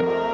Lord.